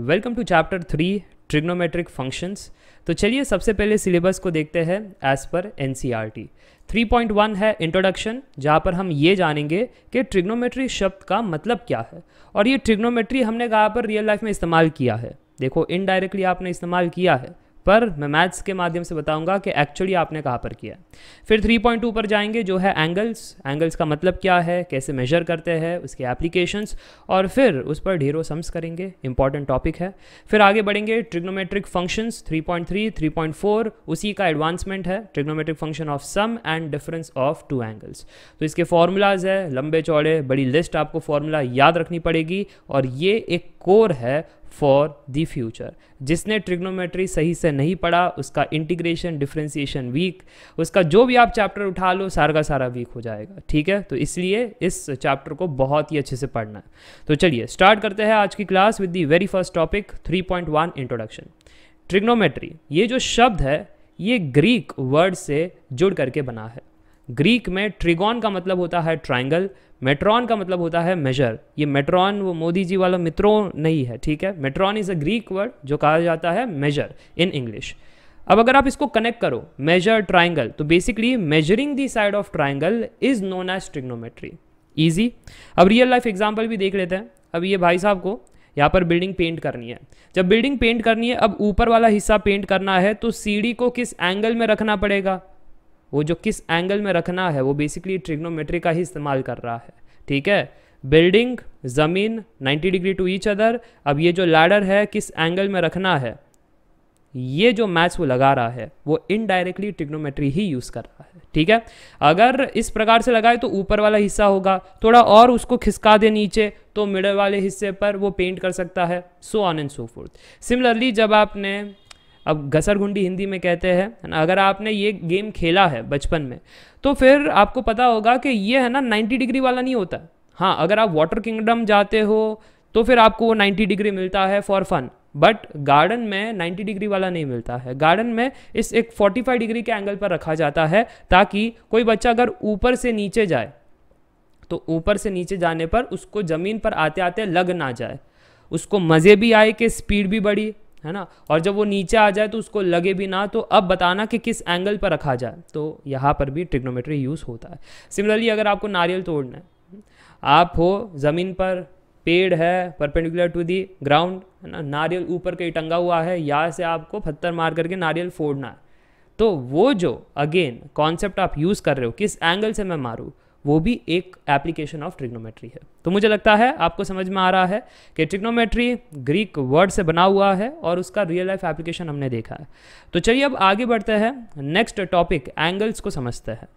Welcome to chapter three trigonometric functions तो चलिए सबसे पहले सिलेबस को देखते हैं एज पर N C R T three point one है इंट्रोडक्शन जहाँ पर हम ये जानेंगे कि ट्रिग्नोमेट्री शब्द का मतलब क्या है। और ये ट्रिग्नोमेट्री हमने कहाँ पर रियल लाइफ में इस्तेमाल किया है? देखो इनडायरेक्टली आपने इस्तेमाल किया है। पर मैं मैथ्स के माध्यम से बताऊँगा कि एक्चुअली आपने कहाँ पर किया। फिर 3.2 पर जाएँगे, जो है एंगल्स एंगल्स का मतलब क्या है? कैसे मेजर करते हैं? उसके एप्लीकेशंस और फिर उस पर ढेरों सम्स करेंगे। इंपॉर्टेंट टॉपिक है। फिर आगे बढ़ेंगे। ट्रिग्नोमेट्रिक फ़ंक्शंस 3.3 3.4 उसी का एडवांसमेंट है। Trigonometric function of sum and difference of two angles तो इसके फॉर्मूलाज है। लंबे चौड़े बड़ी लिस्ट आपको फॉर्मूला याद रखनी पड़ेगी। और ये एक कोर है फॉर द फ्यूचर जिसने ट्रिग्नोमेट्री सही से नहीं पढ़ा, उसका इंटीग्रेशन डिफ्रेंसिएशन वीक उसका जो भी आप चैप्टर उठा लो, सारा का सारा वीक हो जाएगा, ठीक है? तो इसलिए इस चैप्टर को बहुत ही अच्छे से पढ़ना है। तो चलिए स्टार्ट करते हैं आज की class with the very first topic 3.1 introduction trigonometry ये जो शब्द है, ये ग्रीक वर्ड से जुड़ करके बना है। ग्रीक में ट्रिगोन का मतलब होता है ट्राइंगल मेट्रॉन का मतलब होता है मेजर ये मेट्रॉन वो मोदी जी वाला मित्रों नहीं है, ठीक है? Metron is a Greek word जो कहा जाता है मेजर इन इंग्लिश अब अगर आप इसको कनेक्ट करो मेजर ट्राइंगल तो basically measuring the side of triangle is known as trigonometry easy अब रियल लाइफ एग्ज़ाम्पल भी देख लेते हैं। अब ये भाई साहब को यहाँ पर बिल्डिंग पेंट करनी है। जब बिल्डिंग पेंट करनी है, अब ऊपर वाला हिस्सा पेंट करना है तो सीढ़ी को किस एंगल में रखना पड़ेगा? वो जो किस एंगल में रखना है, वो बेसिकली ट्रिग्नोमेट्री का ही इस्तेमाल कर रहा है, ठीक है? बिल्डिंग ज़मीन 90 डिग्री टू ईच अदर अब ये जो लैडर है, किस एंगल में रखना है? ये जो मैथ्स वो लगा रहा है, वो इनडायरेक्टली ट्रिग्नोमेट्री ही यूज़ कर रहा है, ठीक है? अगर इस प्रकार से लगाए तो ऊपर वाला हिस्सा होगा, थोड़ा और उसको खिसका दे नीचे तो मिडल वाले हिस्से पर वो पेंट कर सकता है so on and so forth similarly जब आपने अब घसरगुंडी हिंदी में कहते हैं अगर आपने ये गेम खेला है बचपन में तो फिर आपको पता होगा कि ये है ना 90 डिग्री वाला नहीं होता। हाँ अगर आप वाटर किंगडम जाते हो तो फिर आपको वो 90 डिग्री मिलता है फॉर फन बट गार्डन में 90 डिग्री वाला नहीं मिलता है। गार्डन में इस एक 45 डिग्री के एंगल पर रखा जाता है, ताकि कोई बच्चा अगर ऊपर से नीचे जाए तो ऊपर से नीचे जाने पर उसको ज़मीन पर आते आते लग ना जाए। उसको मज़े भी आए कि स्पीड भी बढ़ी। है ना? और जब वो नीचे आ जाए तो उसको लगे भी ना तो अब बताना कि किस एंगल पर रखा जाए। तो यहाँ पर भी ट्रिग्नोमेट्री यूज़ होता है। सिमिलरली अगर आपको नारियल तोड़ना है, आप हो, ज़मीन पर पेड़ है परपेंडिकुलर टू दी ग्राउंड है ना? नारियल ऊपर कहीं टंगा हुआ है, यहाँ से आपको पत्थर मार करके नारियल फोड़ना है। तो वो जो अगेन कॉन्सेप्ट आप यूज़ कर रहे हो, किस एंगल से मैं मारूँ? वो भी एक एप्लीकेशन ऑफ़ ट्रिग्नोमेट्री है। तो मुझे लगता है, आपको समझ में आ रहा है कि ट्रिग्नोमेट्री ग्रीक वर्ड से बना हुआ है और उसका रियल लाइफ एप्लीकेशन हमने देखा है। तो चलिए अब आगे बढ़ते हैं। नेक्स्ट टॉपिक एंगल्स को समझते हैं।